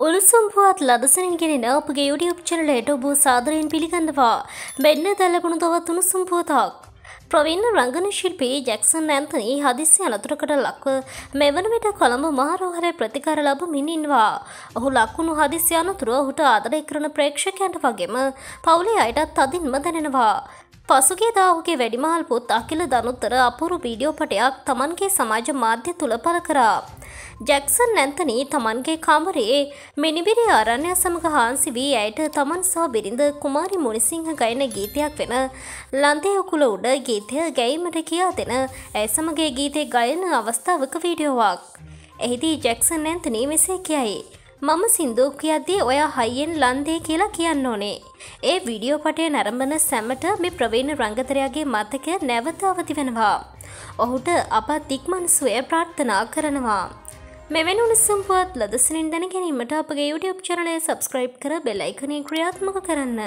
උණුසුම් පුවත් ලදසනින් ගෙනෙන අපගේ YouTube චැනලයට ඔබ සාදරයෙන් පිළිගන්නවා. මෙන්න දැලබුණු තවත් උණුසුම් පුවතක්. ප්‍රවීණ රංගන ශිල්පී ජැක්සන් ඇන්තනී හදිසි අනතුරකට ලක්ව මෙවන විට කොළඹ මහරෝහරය ප්‍රතිකාර ලබමින් ඉන්නවා. ඔහු ලක්වුණු හදිසි අනතුර ඔහුට ආදරය කරන ප්‍රේක්ෂකයන්ට වගේම පවුලේ අයටත් තදින්ම දැනෙනවා. පසුගේ දාහුගේ වැඩිමහල් පුත් අකිල දනුත්තර අපුරු වීඩියෝ පටයක් තමන්ගේ සමාජ මාධ්‍ය තුළ පල කරා. ජැක්සන් නැන්තනී තමන්ගේ කාමරයේ මිනිබිරි ආරණ්‍ය සමඟ හාන්සි වී ඇයට තමන් සහ බිරිඳ කුමාරි මුනිසිංහ ගයන ගීතයක් වෙන ලන්දේ උකුල උඩ ගීතය ගැීමට කියා දෙන ඇය සමගේ ගීතය ගයන අවස්ථාවක වීඩියෝවක්. එහිදී ජැක්සන් නැන්තනී මෙසේ කියයි. මම සින්දුව කියද්දී ඔයා හයියෙන් ලන්දේ කියලා කියන්න ඕනේ. ඒ වීඩියෝ පටය නැරඹන සැමට මේ ප්‍රවීණ රංගතරයාගේ මතකය නැවත අවති වෙනවා. ඔහුට අපත් ඉක්මන් සුවය ප්‍රාර්ථනා කරනවා. මෙවැනි උණුසුම් පුවත් ලදසනින් දැන ගැනීමට අපගේ YouTube චැනලය සබස්ක්‍රයිබ් කර බෙල් අයිකනේ ක්‍රියාත්මක කරන්න.